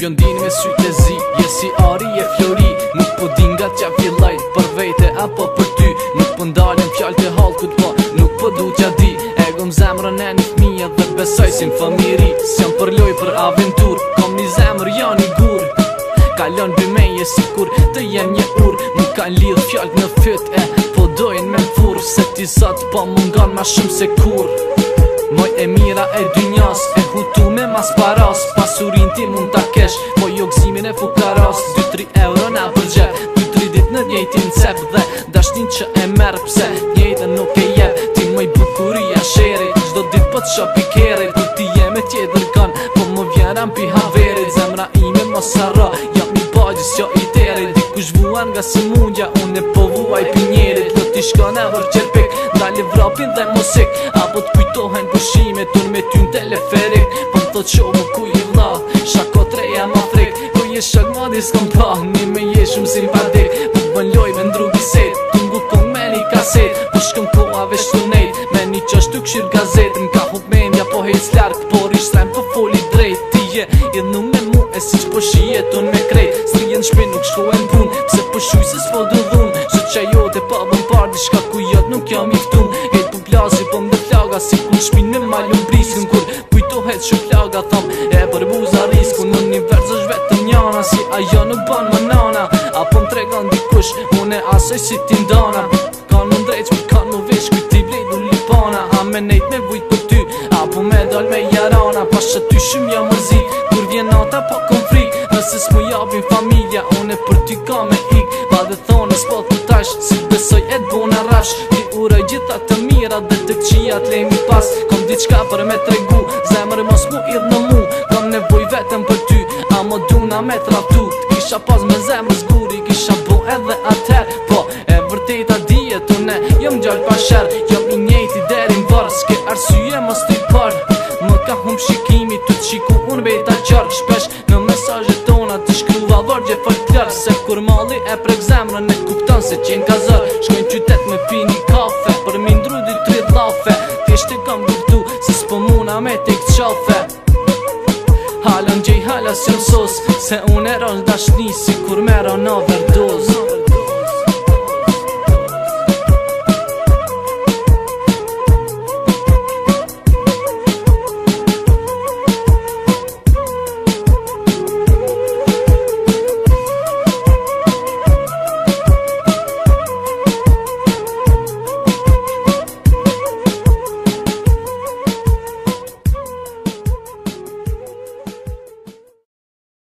gëndin me sytë zi Je si ari e flori Nuk po din nga tja fillaj Për vete apo për ty Nuk po ndalim fjall të halkut po Nuk po du qa di Egom zemrën e një fmija Dhe besoj si më fëmiri Si jam përloj për aventur Kom një zemrë jan një gur Kalon bimeje si kur të jem një ur Nuk kan lidh fjallt në fyt e Po dojnë me fur Se ti sot po mungan ma shumë se kur Moj e mira e njës E hutu me mas paras Pasurin ti mund të dashnin që e merë Pse njëjtë nuk e jetë Ti mëj bukuria shere Qdo dit për po të shopi kere Për ti jeme tjedër kanë Po më vjeran pi haveri Zemra ime më sara Ja mi bajgjës jo i tere Dikush vuan nga si mundja Unë e po vuaj pi njerit do ti shkon në vërë qërpik Dali vrapin dhe mosik Apo të kujtohen pushime Tun me ty në teleferik po më të që më ku i vla Shako treja më frik Ku je shok më disë kom pa Një me je shumë simpatik ishtë larkë Por ishtë për po foli drejt Ti je, jë me mu e si që për po e tun me krejt Strije në shpe nuk shko e në pun Pse për po shuj se s'po do dhun Që që ajo dhe pa bën pardi Shka ku jot nuk jam iftun Hejt për plazi për më dhe flaga Si ku në shpin me malum briskën Kur kujtohet që flaga tham E për buza risku Në një vërë zësh njana Si ajo nuk ban më nana A për më tregan dikush Mune asoj si ti ndana Kanë në ndrejt që më kanë vesh Kujti blej du lipana me nejt me nga rana Pas që ty shumë ja mërzit Kur vjen nata pa po kom fri Nëse s'mu jabin familja Une për ty ka me ik Ba dhe thonë s'po të tash Si besoj e t'bona rash Ti uroj gjitha të mira Dhe të këqia t'lejmi pas Kom diçka për me tregu Zemër mos mu idhë në mu Kom nevoj vetëm për ty A mo duna me traptu T'kisha pas me zemër zguri Kisha bu edhe atër Po e vërteta a dijetu ne Jëm gjallë pasher Jëm i njejti derin vërë Ske arsyje mos t'i parë ka hum shikimi të të shiku, unë bejta qarë Shpesh në mesajë tona të shkrua vargje fërë tjarë Se kur mali e prek zemrën e kuptan se qenë ka zërë Shkojnë qytet me pini kafe për mi ndru të rrit lafe Thjeshtë të kam burtu se s'po muna me te këtë qafe Halën gjej halës jënë sos se unë e dashni si kur mera në verdozë